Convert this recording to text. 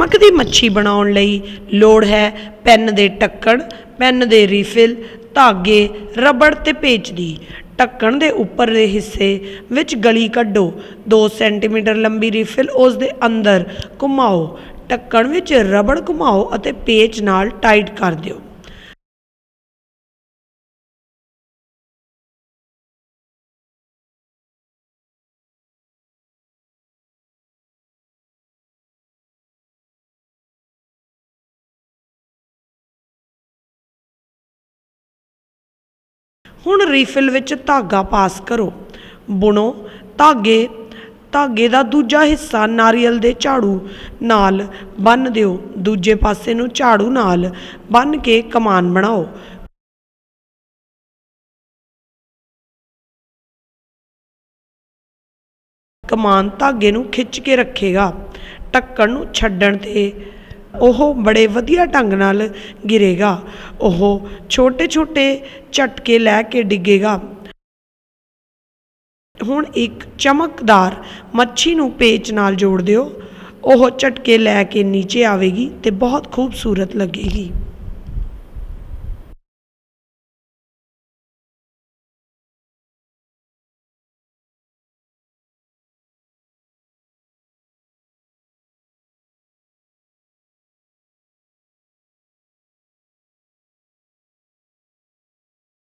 ਚਮਕਦੀ ਮੱਛੀ ਬਣਾਉਣ ਲਈ ਲੋੜ ਹੈ ਪੈਨ ਦੇ ਢੱਕਣ ਪੈਨ ਦੇ ਰੀਫਿਲ, ਧਾਗੇ, ਰਬੜ ਤੇ ਪੇਚ ਦੀ। ਢੱਕਣ ਦੇ ਉੱਪਰ ਦੇ ਹਿੱਸੇ ਵਿੱਚ ਗਲੀ ਕੱਢੋ। 2 ਸੈਂਟੀਮੀਟਰ ਲੰਬੀ ਰੀਫਿਲ ਉਸ ਦੇ ਅੰਦਰ ਘੁਮਾਓ। ਢੱਕਣ ਵਿੱਚ ਰਬੜ ਘੁਮਾਓ ਅਤੇ ਪੇਚ ਨਾਲ ਟਾਈਟ ਕਰ ਦਿਓ। ਹੁਣ ਰੀਫਿਲ ਵਿੱਚ ਧਾਗਾ ਪਾਸ ਕਰੋ। ਬੁਣੋ, ਧਾਗੇ ਧਾਗੇ ਦਾ ਦੂਜਾ ਹਿੱਸਾ ਨਾਰੀਅਲ ਦੇ ਝਾੜੂ ਨਾਲ ਬੰਨ ਦਿਓ। ਦੂਜੇ ਪਾਸੇ ਨੂੰ ਝਾੜੂ ਨਾਲ ਬੰਨ ਕੇ ਕਮਾਨ ਬਣਾਓ। ਕਮਾਨ ਧਾਗੇ ਨੂੰ ਖਿੱਚ ਕੇ ਰੱਖੇਗਾ। ਢੱਕਣ ਨੂੰ ਛੱਡਣ ਤੇ ਉਹ ਬੜੇ ਵਧੀਆ ਢੰਗ ਨਾਲ ਗਿਰੇਗਾ। ਉਹ ਛੋਟੇ ਛੋਟੇ ਝਟਕੇ ਲੈ ਕੇ ਡਿੱਗੇਗਾ। ਹੁਣ ਇੱਕ ਚਮਕਦਾਰ ਮੱਛੀ ਨੂੰ ਪੇਚ ਨਾਲ ਜੋੜ ਦਿਓ। ਉਹ ਝਟਕੇ ਲੈ ਕੇ ਨੀਚੇ ਆਵੇਗੀ ਤੇ ਬਹੁਤ ਖੂਬਸੂਰਤ ਲੱਗੇਗੀ।